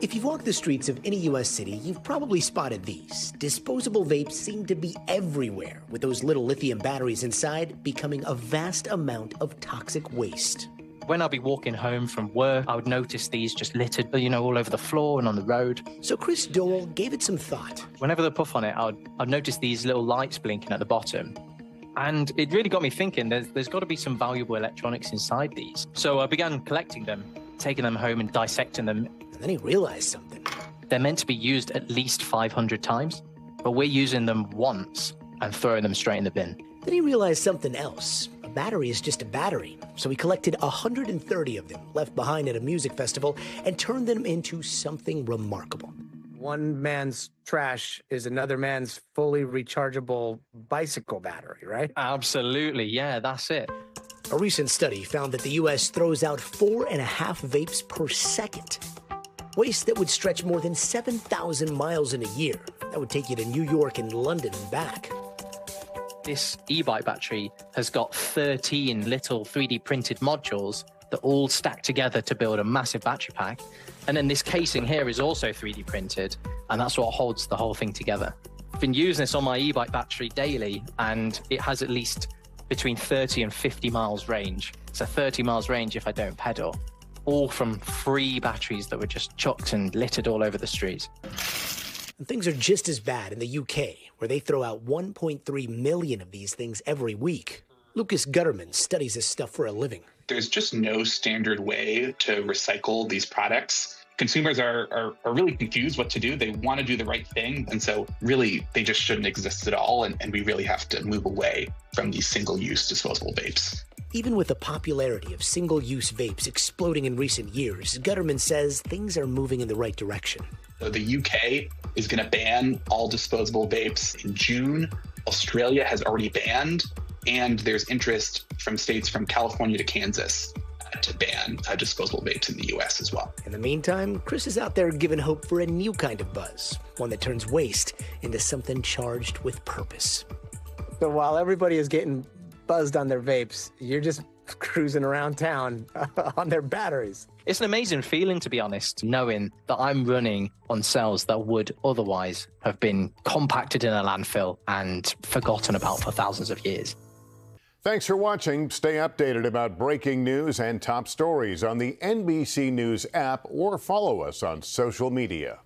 If you've walked the streets of any U.S. city, you've probably spotted these. Disposable vapes seem to be everywhere, with those little lithium batteries inside becoming a vast amount of toxic waste. When I'd be walking home from work, I would notice these just littered, you know, all over the floor and on the road. So Chris Doel gave it some thought. Whenever the puff on it, I'd, I'd notice these little lights blinking at the bottom. And it really got me thinking there's, there's got to be some valuable electronics inside these. So I began collecting them, taking them home and dissecting them. And then he realized something. They're meant to be used at least 500 times, but we're using them once and throwing them straight in the bin. Then he realized something else. A battery is just a battery. So he collected 130 of them left behind at a music festival and turned them into something remarkable. One man's trash is another man's fully rechargeable bicycle battery, right? Absolutely. Yeah, that's it. A recent study found that the U.S. throws out four and a half vapes per second. Waste that would stretch more than 7,000 miles in a year. That would take you to New York and London and back. This e bike battery has got 13 little 3D printed modules that all stack together to build a massive battery pack. And then this casing here is also 3D printed, and that's what holds the whole thing together. I've been using this on my e bike battery daily, and it has at least between 30 and 50 miles range. So 30 miles range if I don't pedal, all from free batteries that were just chucked and littered all over the streets. And things are just as bad in the UK, where they throw out 1.3 million of these things every week. Lucas Gutterman studies this stuff for a living. There's just no standard way to recycle these products. Consumers are, are, are really confused what to do. They want to do the right thing. And so, really, they just shouldn't exist at all. And, and we really have to move away from these single use disposable vapes. Even with the popularity of single use vapes exploding in recent years, Gutterman says things are moving in the right direction. So the UK is going to ban all disposable vapes in June. Australia has already banned, and there's interest from states from California to Kansas uh, to ban uh, disposable vapes in the US as well. In the meantime, Chris is out there giving hope for a new kind of buzz, one that turns waste into something charged with purpose. So while everybody is getting buzzed on their vapes, you're just cruising around town on their batteries. It's an amazing feeling, to be honest, knowing that I'm running on cells that would otherwise have been compacted in a landfill and forgotten about for thousands of years. Thanks for watching. Stay updated about breaking news and top stories on the NBC News app or follow us on social media.